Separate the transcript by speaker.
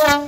Speaker 1: Yeah.